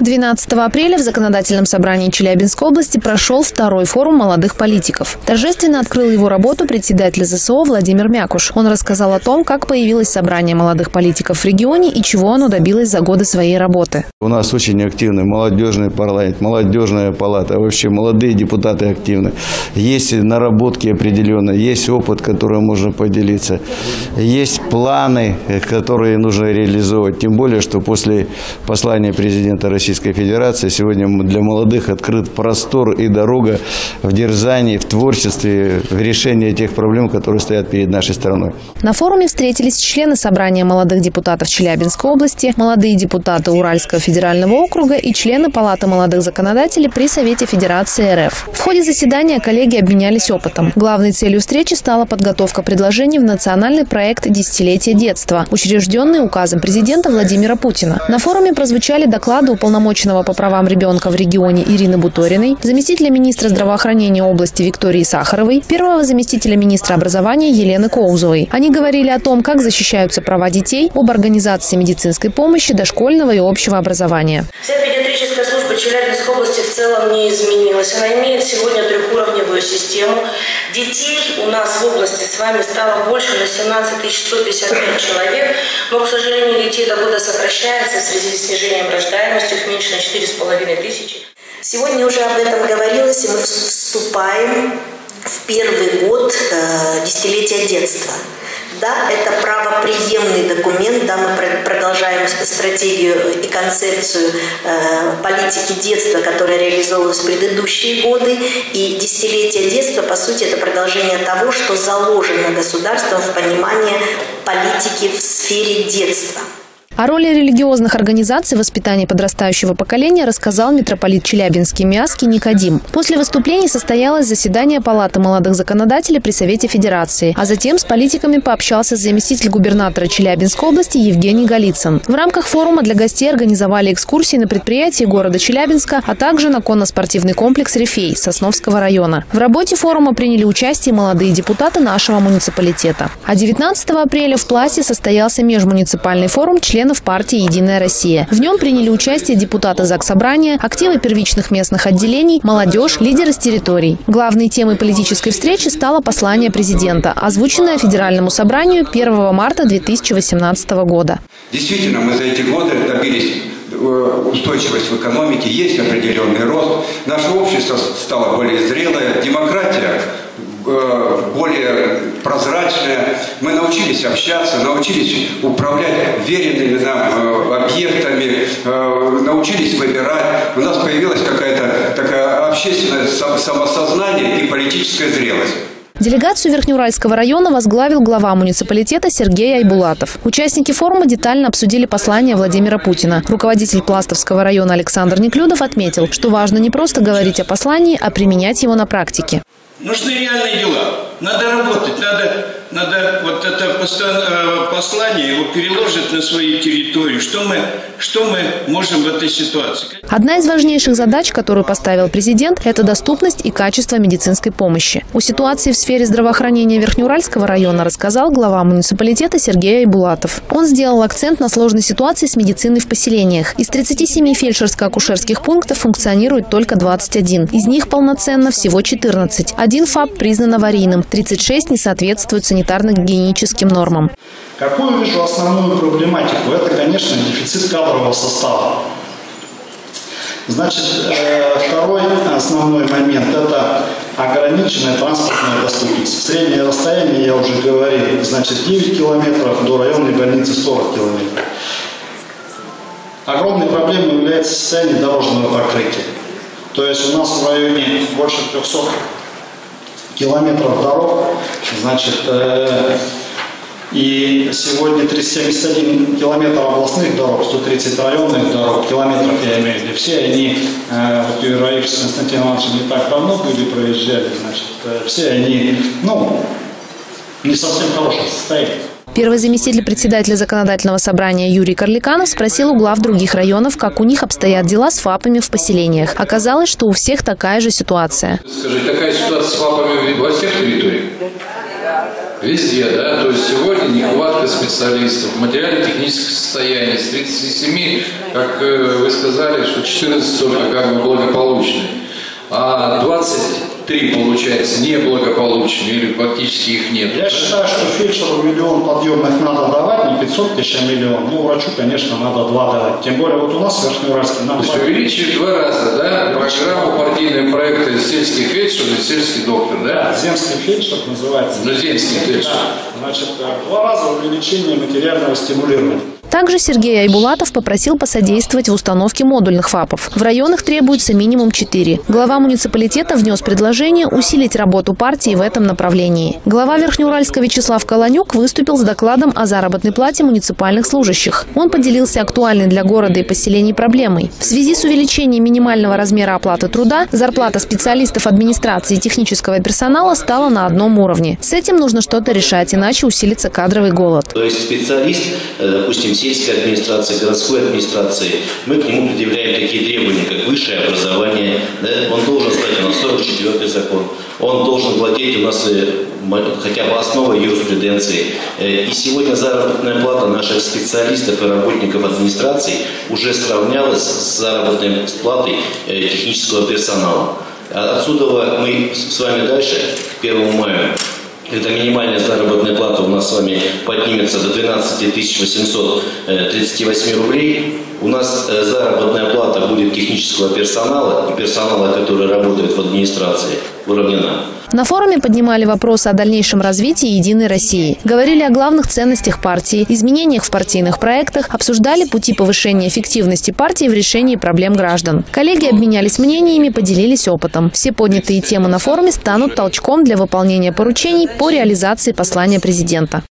12 апреля в Законодательном собрании Челябинской области прошел второй форум молодых политиков. Торжественно открыл его работу председатель ЗСО Владимир Мякуш. Он рассказал о том, как появилось собрание молодых политиков в регионе и чего оно добилось за годы своей работы. У нас очень активный молодежный парламент, молодежная палата, вообще молодые депутаты активны. Есть наработки определенные, есть опыт, которым можно поделиться, есть планы, которые нужно реализовывать. Тем более, что после послания президента России Российской Федерации. Сегодня для молодых открыт простор и дорога в дерзании, в творчестве, в решении тех проблем, которые стоят перед нашей страной. На форуме встретились члены собрания молодых депутатов Челябинской области, молодые депутаты Уральского федерального округа и члены Палаты молодых законодателей при Совете Федерации РФ. В ходе заседания коллеги обменялись опытом. Главной целью встречи стала подготовка предложений в национальный проект «Десятилетие детства», учрежденный указом президента Владимира Путина. На форуме прозвучали доклады уполномоченных уполномоченного по правам ребенка в регионе Ирины Буториной, заместителя министра здравоохранения области Виктории Сахаровой, первого заместителя министра образования Елены Коузовой. Они говорили о том, как защищаются права детей, об организации медицинской помощи, дошкольного и общего образования. Вся педиатрическая служба Челябинской области в целом не изменилась. Она имеет сегодня трехуровневую систему. Детей у нас в области с вами стало больше на 17 155 человек, но, к сожалению, детей до года сокращается в связи с снижением рождаемости меньше на 4,5 тысячи. Сегодня уже об этом говорилось, и мы вступаем в первый год э, десятилетия детства. Да, это правоприемный документ, да, мы продолжаем стратегию и концепцию э, политики детства, которая реализовывалась в предыдущие годы. И десятилетие детства, по сути, это продолжение того, что заложено государством в понимание политики в сфере детства. О роли религиозных организаций в воспитании подрастающего поколения рассказал митрополит Челябинский Мяский Никодим. После выступлений состоялось заседание Палаты молодых законодателей при Совете Федерации, а затем с политиками пообщался заместитель губернатора Челябинской области Евгений Голицын. В рамках форума для гостей организовали экскурсии на предприятии города Челябинска, а также на конно-спортивный комплекс «Рифей» Сосновского района. В работе форума приняли участие молодые депутаты нашего муниципалитета. А 19 апреля в Пласе состоялся межмуниципальный форум членов членов партии «Единая Россия». В нем приняли участие депутаты Заксобрания, активы первичных местных отделений, молодежь, лидеры с территорий. Главной темой политической встречи стало послание президента, озвученное Федеральному собранию 1 марта 2018 года. Действительно, мы за эти годы добились э, устойчивость в экономике, есть определенный рост. Наше общество стало более зрелое, демократия более прозрачная. Мы научились общаться, научились управлять веренными нам э, объектами, э, научились выбирать. У нас появилась какая-то такая общественное самосознание и политическая зрелость. Делегацию Верхнеуральского района возглавил глава муниципалитета Сергей Айбулатов. Участники форума детально обсудили послание Владимира Путина. Руководитель Пластовского района Александр Неклюдов отметил, что важно не просто говорить о послании, а применять его на практике. Нужны реальные дела. Надо работать, надо, надо вот это э, послание его переложить на свою территорию. Что мы, что мы можем в этой ситуации? Одна из важнейших задач, которую поставил президент, это доступность и качество медицинской помощи. У ситуации в сфере здравоохранения Верхнеуральского района рассказал глава муниципалитета Сергей Айбулатов. Он сделал акцент на сложной ситуации с медициной в поселениях. Из 37 фельдшерско-акушерских пунктов функционирует только 21. Из них полноценно всего 14. Один ФАП признан аварийным. 36 не соответствуют санитарно-гигиеническим нормам. Какую вижу основную проблематику? Это, конечно, дефицит кадрового состава. Значит, э, второй основной момент – это ограниченная транспортная доступность. Среднее расстояние, я уже говорил, значит 9 километров, до районной больницы 40 километров. Огромной проблемой является состояние дорожного покрытия. То есть у нас в районе больше 300 километров дорог, значит, э, и сегодня 371 километр областных дорог, 130 районных дорог, километров я имею в виду, все они, э, вот Юрий с Константином не так давно были, проезжали, значит, э, все они, ну, не совсем хорошем состоянии. Первый заместитель председателя законодательного собрания Юрий Карликанов спросил у глав других районов, как у них обстоят дела с ФАПами в поселениях. Оказалось, что у всех такая же ситуация. Скажи, такая ситуация с ФАПами во всех территориях? Везде, да, то есть сегодня нехватка специалистов, материально-техническое состояние с 37, как э, вы сказали, что 14 только как бы благополучные, а 23, получается, неблагополучные или фактически их нет. Я считаю, что фельдшеру миллион подъемных надо давать, не 500 тысяч, а миллион. Ну, врачу, конечно, надо два давать. Тем более, вот у нас в Верхнеуральске нам... То есть увеличили два раза, да, программу партийные проекты сельский фельдшер и сельский доктор, да? Да, земский фельдшер называется. Ну, земский фельдшер. Да, значит, э, два раза увеличение материального стимулирования. Также Сергей Айбулатов попросил посодействовать в установке модульных ФАПов. В районах требуется минимум 4. Глава муниципалитета внес предложение усилить работу партии в этом направлении. Глава Верхнеуральска Вячеслав Колонюк выступил с докладом о заработной плате муниципальных служащих. Он поделился актуальной для города и поселений проблемой. В связи с увеличением минимального размера оплаты труда, зарплата специалистов администрации и технического персонала стала на одном уровне. С этим нужно что-то решать, иначе усилится кадровый голод. То есть специалист, э, допустим, сельской администрации, городской администрации, мы к нему предъявляем такие требования, как высшее образование, да? он должен знать у нас 44 закон, он должен владеть у нас э, хотя бы основой юриспруденции. Э, И сегодня заработная плата наших специалистов и работников администрации уже сравнялась с заработной платой э, технического персонала. А Отсюда мы с вами дальше, к 1 мая, когда минимальная заработная плата у нас с вами поднимется до 12 838 рублей, у нас э, заработная плата будет технического персонала и персонала, который работает в администрации, уравнена. На форуме поднимали вопросы о дальнейшем развитии «Единой России». Говорили о главных ценностях партии, изменениях в партийных проектах, обсуждали пути повышения эффективности партии в решении проблем граждан. Коллеги обменялись мнениями, поделились опытом. Все поднятые темы на форуме станут толчком для выполнения поручений по реализации послания президента.